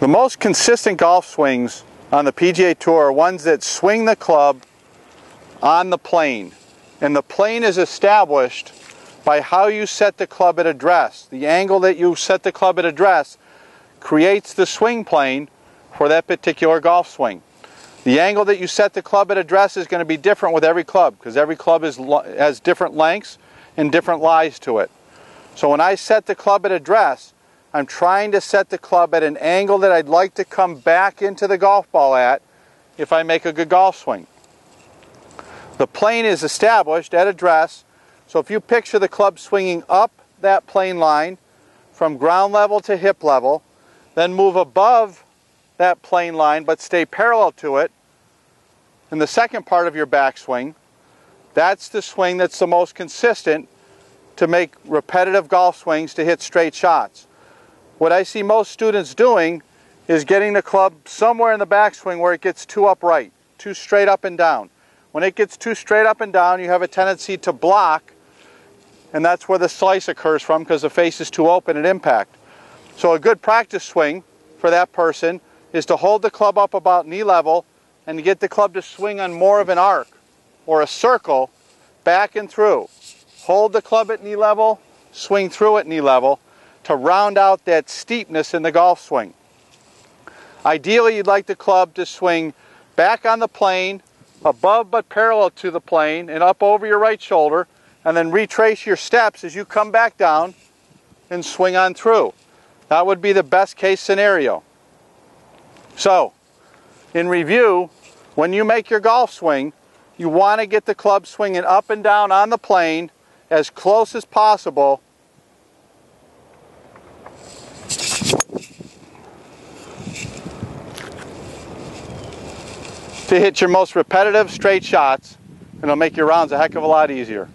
The most consistent golf swings on the PGA Tour are ones that swing the club on the plane. And the plane is established by how you set the club at address. The angle that you set the club at address creates the swing plane for that particular golf swing. The angle that you set the club at address is going to be different with every club because every club is, has different lengths and different lies to it. So when I set the club at address, I'm trying to set the club at an angle that I'd like to come back into the golf ball at if I make a good golf swing. The plane is established at address, so if you picture the club swinging up that plane line from ground level to hip level, then move above that plane line but stay parallel to it in the second part of your backswing, that's the swing that's the most consistent to make repetitive golf swings to hit straight shots. What I see most students doing is getting the club somewhere in the backswing where it gets too upright, too straight up and down. When it gets too straight up and down, you have a tendency to block, and that's where the slice occurs from because the face is too open at impact. So a good practice swing for that person is to hold the club up about knee level and get the club to swing on more of an arc or a circle back and through. Hold the club at knee level, swing through at knee level, to round out that steepness in the golf swing. Ideally, you'd like the club to swing back on the plane, above but parallel to the plane, and up over your right shoulder, and then retrace your steps as you come back down and swing on through. That would be the best case scenario. So, in review, when you make your golf swing, you want to get the club swinging up and down on the plane as close as possible to hit your most repetitive straight shots and it'll make your rounds a heck of a lot easier.